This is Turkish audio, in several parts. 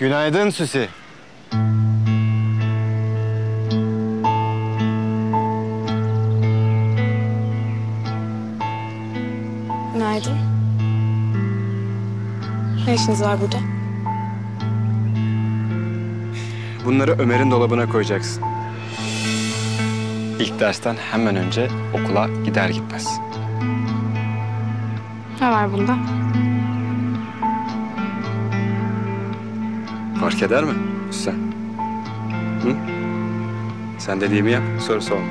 Günaydın Süsi. Günaydın. Ne işiniz var burada? Bunları Ömer'in dolabına koyacaksın. İlk dersten hemen önce okula gider gitmez. Ne var bunda? Fark eder mi sen? Hı? Sen dediğimi yap, soru sorma.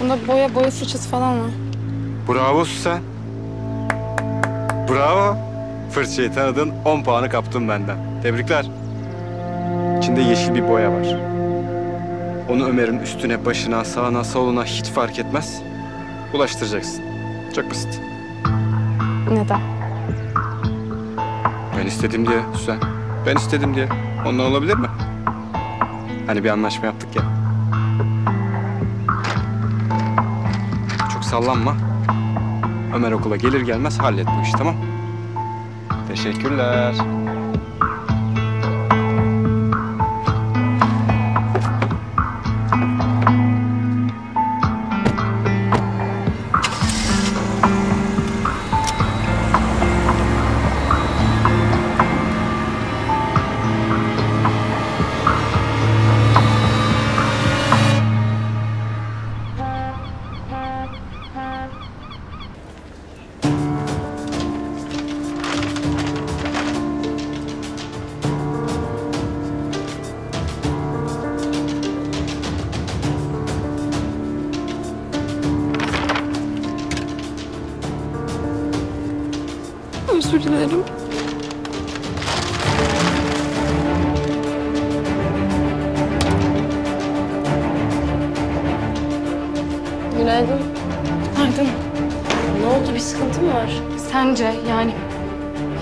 Bunda boya boya fırçası falan var. Bravo Süsen. Bravo. Fırçayı tanıdın, 10 puanı kaptın benden. Tebrikler. İçinde yeşil bir boya var. Onu Ömer'in üstüne, başına, sağına, soluna hiç fark etmez. Bulaştıracaksın. Çok basit. Neden? Ben istedim diye Süsen. Ben istedim diye. Ondan olabilir mi? Hani bir anlaşma yaptık ya. Çok sallanma. Ömer okula gelir gelmez hallet bu işi tamam? Teşekkürler. Var? Sence yani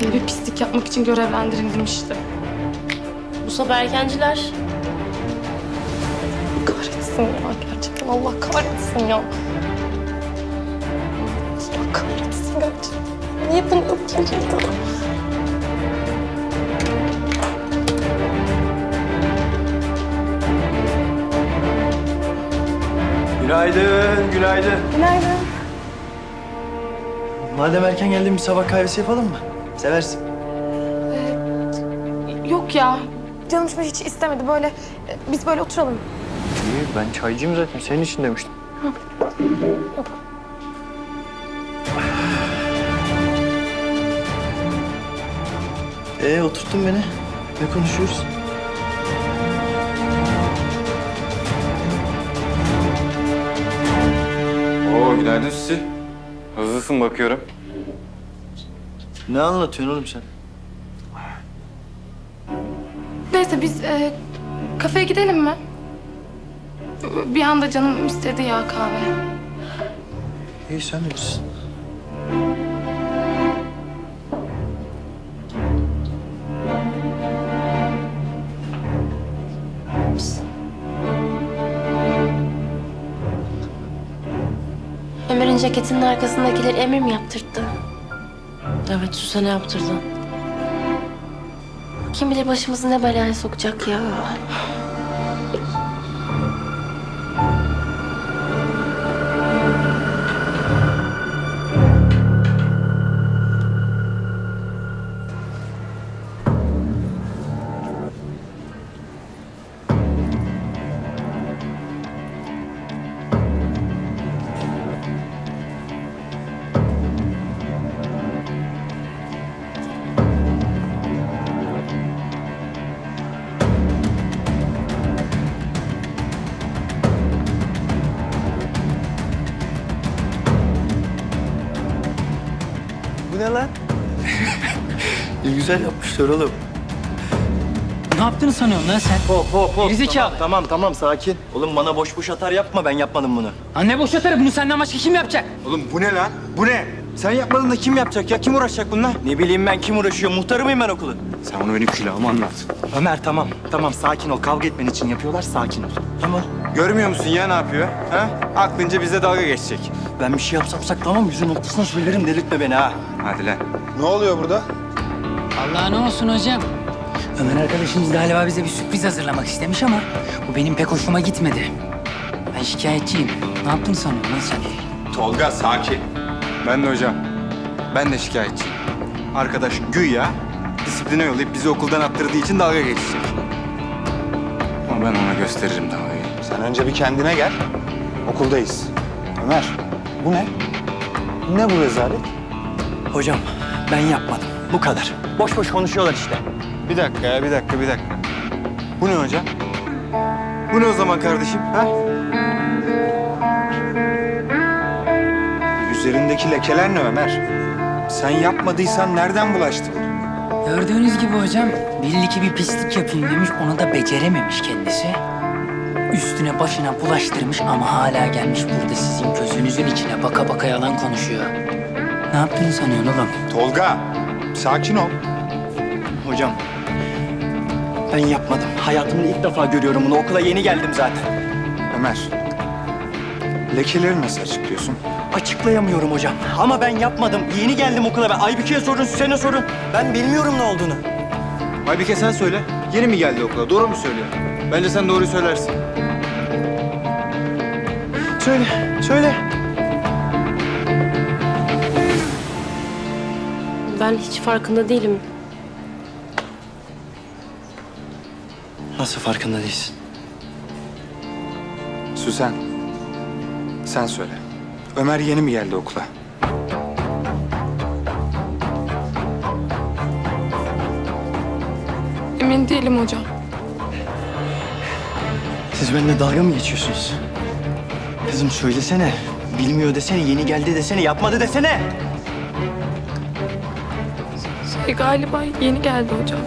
bir pislik yapmak için görevlendirildim işte. Bu sabah erkenciler. Kahretsin ya gerçekten Allah kahretsin ya. Allah kahretsin gerçekten. Niye bunu yapıyorsun? Günaydın, günaydın. Günaydın. Madem erken geldin bir sabah kahvesi yapalım mı? Seversin. Yok ya. Canım şimdi hiç istemedi böyle. e, Biz böyle oturalım. İyi, ben çaycıyım zaten. Senin için demiştim. Ee, oturttun beni. Ne konuşuyoruz? Oo günaydın Süsi. Hızlısın bakıyorum. Ne anlatıyorsun oğlum sen? Neyse biz e, kafeye gidelim mi? Bir anda canım istedi ya kahve. İyi, sen bilirsin. Ömer'in ceketinin arkasındakileri Emir mi yaptırttı? Evet, Süsen'e yaptırdı. Kim bilir başımızı ne belaya sokacak ya. Bu ne lan? ne güzel yapmışlar oğlum. Ne yaptığını sanıyorsun lan sen? Hop hop hop. Gerizekalı. Tamam, tamam tamam sakin. Oğlum bana boş boş atar yapma ben yapmadım bunu. Anne boş atarı bunu senden başka kim yapacak? Oğlum bu ne lan? Bu ne? Sen yapmadın da kim yapacak ya? Kim uğraşacak bununla? Ne bileyim ben kim uğraşıyor muhtarı mıyım ben okulun? Sen onu benim külahıma anlat. Ömer tamam tamam sakin ol kavga etmen için yapıyorlar sakin ol. Tamam. Görmüyor musun ya ne yapıyor? Ha? Aklınca bize dalga geçecek. Ben bir şey yapsam saklamam yüzün ortasına söylerim delirtme beni ha. Hadi lan. Ne oluyor burada? Allah ne olsun hocam. Ömer arkadaşımız galiba bize bir sürpriz hazırlamak istemiş ama bu benim pek hoşuma gitmedi. Ben şikayetçiyim. Ne yaptın sanıyorsun lan sen? Tolga sakin. Ben de hocam. Ben de şikayetçiyim. Arkadaş güya disipline yollayıp bizi okuldan attırdığı için dalga geçecek. Ama ben ona gösteririm dalgayı. Sen önce bir kendine gel. Okuldayız. Ömer, bu ne? Ne bu rezalet? Hocam ben yapmadım. Bu kadar. Boş boş konuşuyorlar işte. Bir dakika ya, bir dakika, bir dakika. Bu ne hocam? Bu ne o zaman kardeşim? Ha? Üzerindeki lekeler ne Ömer? Sen yapmadıysan nereden bulaştı bu? Gördüğünüz gibi hocam belli ki bir pislik yapayım demiş onu da becerememiş kendisi. Üstüne başına bulaştırmış ama hala gelmiş burada sizin gözünüzün içine baka baka yalan konuşuyor. Ne yaptığını sanıyorsun oğlum? Tolga, sakin ol. Hocam ben yapmadım. Hayatımda ilk defa görüyorum bunu. Okula yeni geldim zaten. Ömer, lekeleri nasıl açıklıyorsun? Açıklayamıyorum hocam. Ama ben yapmadım. Yeni geldim okula ben. Aybüke'ye sorun, Süsen'e sorun. Ben bilmiyorum ne olduğunu. Aybike sen söyle. Yeni mi geldi okula? Doğru mu söylüyor? Bence sen doğruyu söylersin. Söyle, söyle. Ben hiç farkında değilim. Nasıl farkında değilsin? Süsen, sen söyle. Ömer yeni mi geldi okula? Emin değilim hocam. Siz benimle dalga mı geçiyorsunuz? Kızım söylesene. Bilmiyor desene, yeni geldi desene, yapmadı desene. Şey, galiba yeni geldi hocam.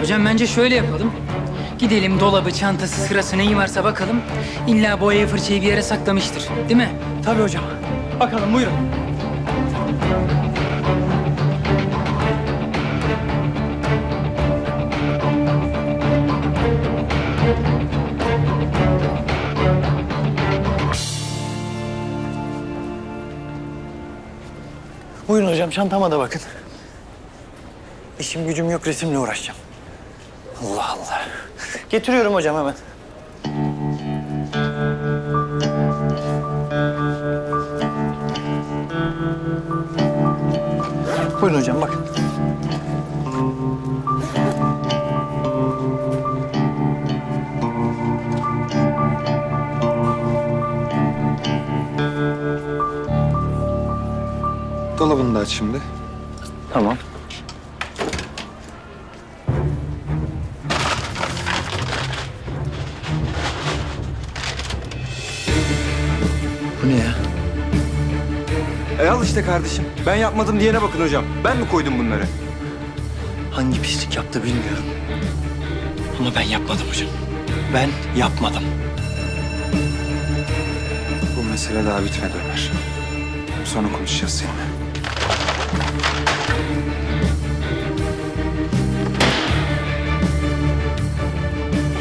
Hocam bence şöyle yapalım. Gidelim dolabı, çantası, sırası neyi varsa bakalım. İlla boyayı, fırçayı bir yere saklamıştır. Değil mi? Tabii hocam. Bakalım buyurun. Hocam çantama da bakın. İşim gücüm yok resimle uğraşacağım. Allah Allah. Getiriyorum hocam hemen. Buyurun hocam bakın. Dolabını da aç şimdi. Tamam. Bu ne ya? E al işte kardeşim. Ben yapmadım diyene bakın hocam. Ben mi koydum bunları? Hangi pislik yaptı bilmiyorum. Ama ben yapmadım hocam. Ben yapmadım. Bu mesele daha bitmedi Ömer. Sonra konuşacağız seninle.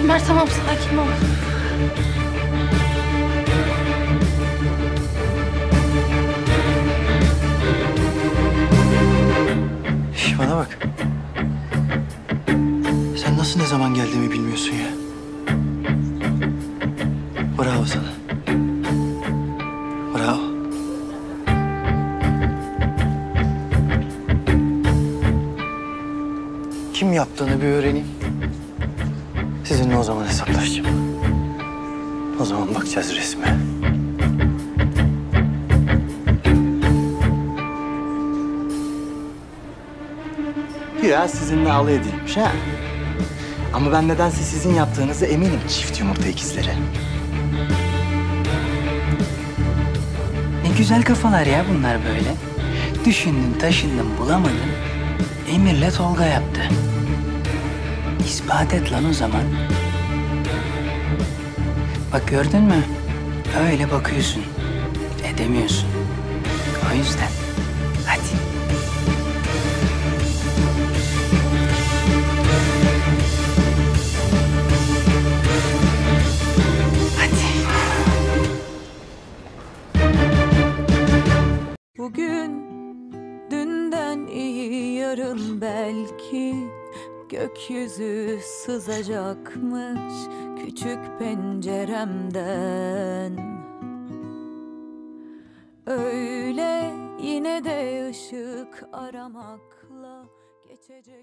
Ömer tamam sakin ol. Şş, bana bak. Sen nasıl ne zaman geldiğimi bilmiyorsun ya. Bravo sana. Kim yaptığını bir öğreneyim. Sizinle o zaman hesaplaşacağım. O zaman bakacağız resme. Biraz sizinle alay edilmiş ha. Ama ben nedense sizin yaptığınızı eminim çift yumurta ikizleri. Ne güzel kafalar ya bunlar böyle. Düşündün, taşındın, bulamadın. Emir'le Tolga yaptı. İspat et lan o zaman. Bak gördün mü? Öyle bakıyorsun. Edemiyorsun. O yüzden hadi. Hadi. Bugün dünden iyi yarın belki Gökyüzü sızacakmış küçük penceremden. Öyle yine de ışık aramakla geçecek